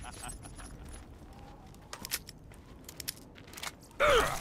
Ugh!